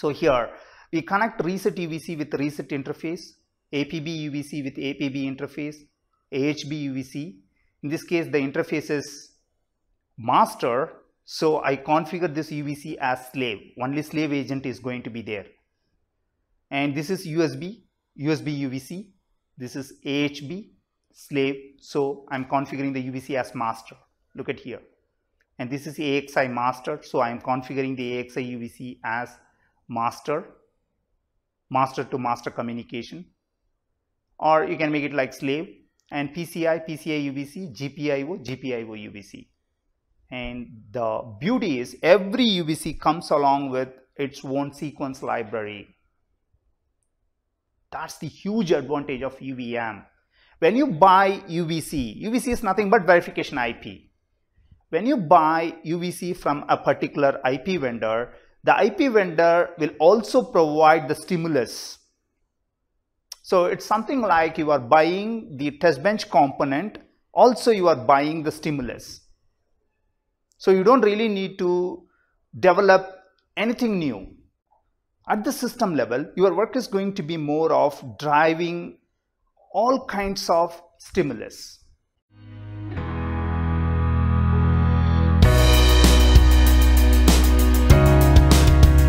So here we connect reset UVC with reset interface, APB UVC with APB interface, AHB UVC. In this case, the interface is master. So I configure this UVC as slave. Only slave agent is going to be there. And this is USB, USB UVC. This is AHB slave. So I'm configuring the UVC as master. Look at here. And this is AXI master. So I'm configuring the AXI UVC as master, master to master communication. Or you can make it like slave and PCI, PCI UVC, GPIO, GPIO UVC. And the beauty is every UVC comes along with its own sequence library. That's the huge advantage of UVM. When you buy UVC, UVC is nothing but verification IP. When you buy UVC from a particular IP vendor, the IP vendor will also provide the stimulus. So it's something like you are buying the test bench component, also you are buying the stimulus. So you don't really need to develop anything new. At the system level, your work is going to be more of driving all kinds of stimulus.